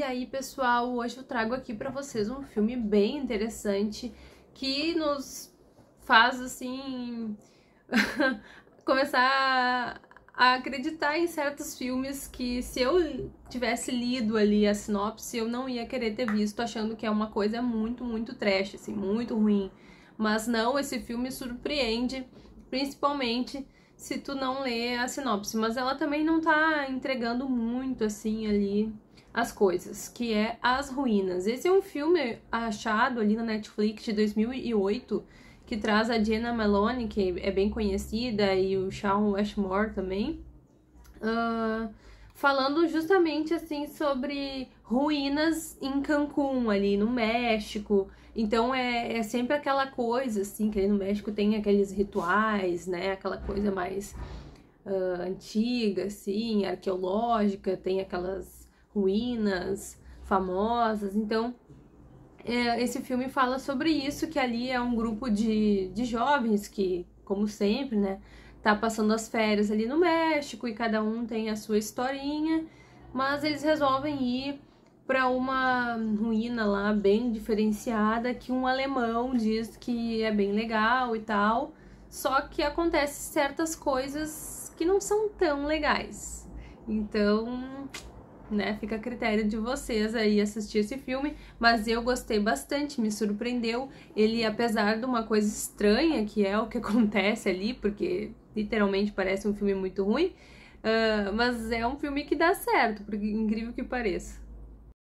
E aí, pessoal, hoje eu trago aqui para vocês um filme bem interessante que nos faz assim começar a acreditar em certos filmes que se eu tivesse lido ali a sinopse, eu não ia querer ter visto, achando que é uma coisa muito, muito trash, assim, muito ruim. Mas não, esse filme surpreende, principalmente se tu não lê a sinopse, mas ela também não tá entregando muito assim ali as coisas, que é As Ruínas. Esse é um filme achado ali na Netflix de 2008, que traz a Jenna Malone, que é bem conhecida, e o Shawn Ashmore também, uh, falando justamente assim sobre ruínas em Cancún, ali no México. Então é, é sempre aquela coisa assim, que ali no México tem aqueles rituais, né? Aquela coisa mais uh, antiga, assim, arqueológica, tem aquelas ruínas famosas. Então é, esse filme fala sobre isso, que ali é um grupo de, de jovens que, como sempre, né? Tá passando as férias ali no México e cada um tem a sua historinha, mas eles resolvem ir para uma ruína lá bem diferenciada que um alemão diz que é bem legal e tal. Só que acontece certas coisas que não são tão legais. Então, né, fica a critério de vocês aí assistir esse filme, mas eu gostei bastante, me surpreendeu. Ele, apesar de uma coisa estranha, que é o que acontece ali, porque literalmente parece um filme muito ruim, uh, mas é um filme que dá certo, por incrível que pareça.